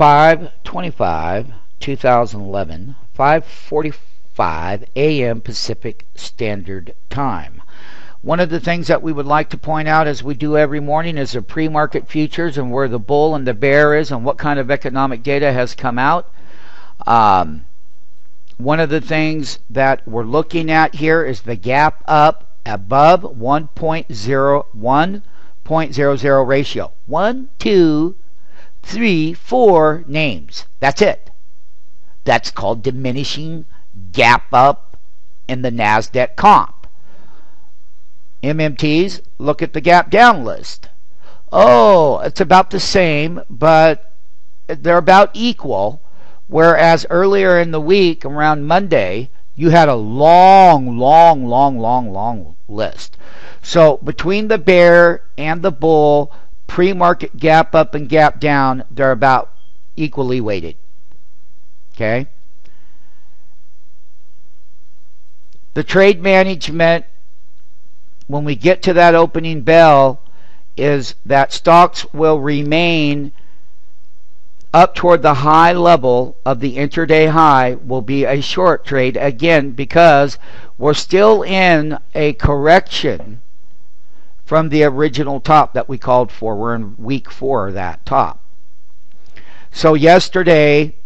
525 2011 545 a.m. Pacific Standard Time. One of the things that we would like to point out as we do every morning is the pre-market futures and where the bull and the bear is and what kind of economic data has come out. Um, one of the things that we're looking at here is the gap up above 1.01.00 ratio. One, two, three, four names. That's it. That's called diminishing gap up in the NASDAQ comp. MMTs, look at the gap down list. Oh, it's about the same, but they're about equal. Whereas earlier in the week, around Monday, you had a long, long, long, long, long list. So between the bear and the bull, pre market gap up and gap down, they're about equally weighted. Okay? The trade management, when we get to that opening bell, is that stocks will remain up toward the high level of the intraday high will be a short trade again because we're still in a correction from the original top that we called for. We're in week four of that top. So yesterday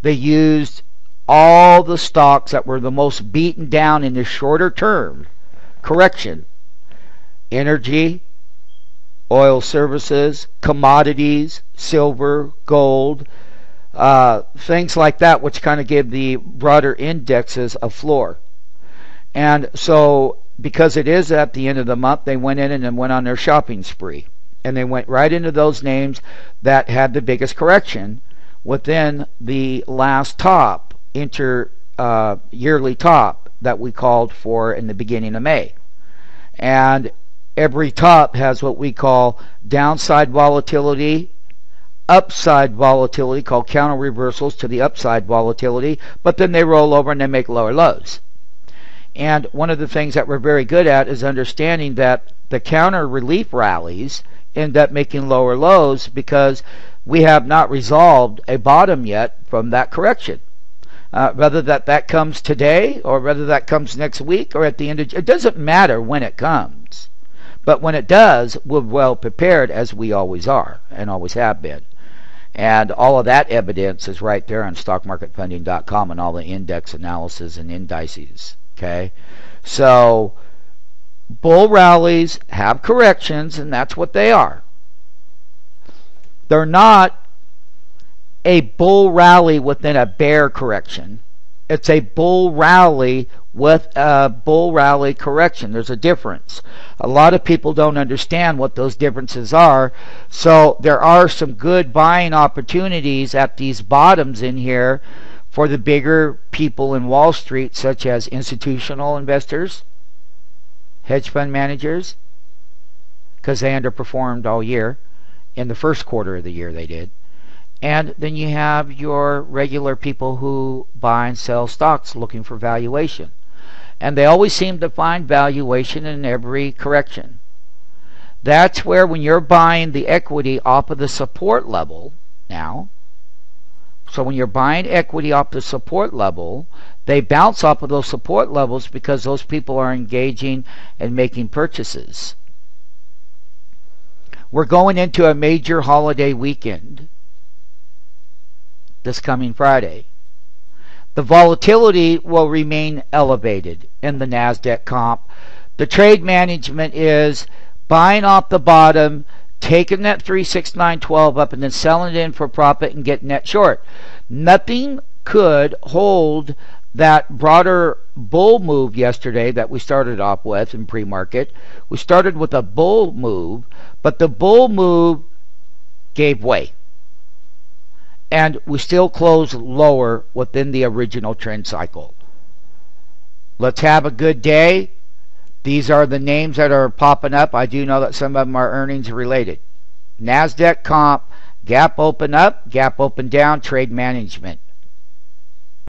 they used all the stocks that were the most beaten down in the shorter term correction. Energy, oil services, commodities, silver, gold, uh, things like that, which kind of gave the broader indexes a floor. And so, because it is at the end of the month, they went in and went on their shopping spree. And they went right into those names that had the biggest correction within the last top, inter uh, yearly top that we called for in the beginning of May. And every top has what we call downside volatility, upside volatility called counter reversals to the upside volatility, but then they roll over and they make lower lows. And one of the things that we're very good at is understanding that the counter relief rallies end up making lower lows because we have not resolved a bottom yet from that correction. Uh, whether that that comes today or whether that comes next week or at the end of it doesn't matter when it comes but when it does, we're well prepared as we always are and always have been. And all of that evidence is right there on stockmarketfunding.com and all the index analysis and indices. Okay? So, bull rallies have corrections, and that's what they are. They're not a bull rally within a bear correction. It's a bull rally with a bull rally correction. There's a difference. A lot of people don't understand what those differences are. So there are some good buying opportunities at these bottoms in here for the bigger people in Wall Street, such as institutional investors, hedge fund managers, because they underperformed all year. In the first quarter of the year, they did. And then you have your regular people who buy and sell stocks looking for valuation and they always seem to find valuation in every correction. That's where when you're buying the equity off of the support level now, so when you're buying equity off the support level, they bounce off of those support levels because those people are engaging and making purchases. We're going into a major holiday weekend this coming Friday the volatility will remain elevated in the NASDAQ comp. The trade management is buying off the bottom, taking that 36912 up, and then selling it in for profit and getting net short. Nothing could hold that broader bull move yesterday that we started off with in pre market. We started with a bull move, but the bull move gave way and we still close lower within the original trend cycle. Let's have a good day. These are the names that are popping up. I do know that some of them are earnings related. NASDAQ comp, gap open up, gap open down, trade management.